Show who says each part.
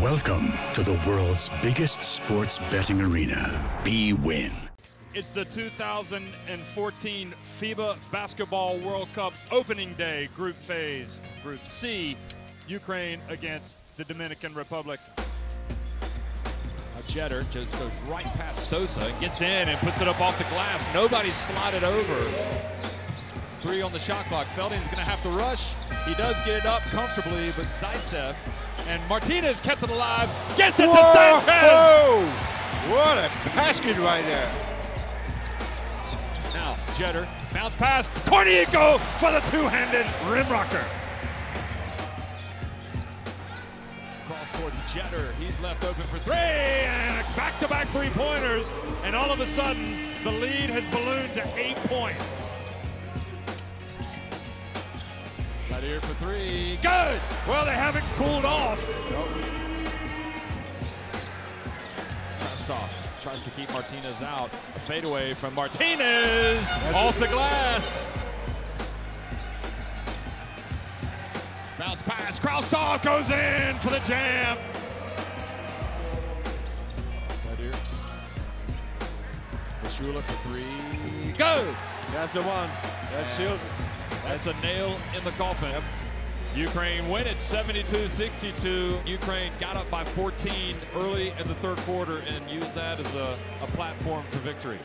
Speaker 1: Welcome to the world's biggest sports betting arena, B-Win.
Speaker 2: It's the 2014 FIBA Basketball World Cup opening day group phase. Group C, Ukraine against the Dominican Republic.
Speaker 3: A Jeter just goes right past Sosa and gets in and puts it up off the glass. Nobody slided over. Three on the shot clock. Feldeine's going to have to rush. He does get it up comfortably, but Zaitsev and Martinez kept it alive. Gets it
Speaker 4: Whoa!
Speaker 3: to Sanchez.
Speaker 4: What a basket right there.
Speaker 2: Now, Jeter, bounce pass, Cornico for the two-handed rim rocker.
Speaker 3: Cross court to Jeter. He's left open for three.
Speaker 2: And back-to-back three-pointers, and all of a sudden, the lead has ballooned to eight points.
Speaker 3: Right here for three.
Speaker 2: Good. Well, they haven't cooled off.
Speaker 3: Off. Tries to keep Martinez out. A fadeaway from Martinez off the glass. Bounce pass. Kravtsov
Speaker 2: Goes in for the jam.
Speaker 3: Mishula for three. Go!
Speaker 4: That's the one. That seals it.
Speaker 2: That's a nail in the coffin.
Speaker 4: Yep.
Speaker 2: Ukraine win it 72-62. Ukraine got up by 14 early in the third quarter and used that as a, a platform for victory.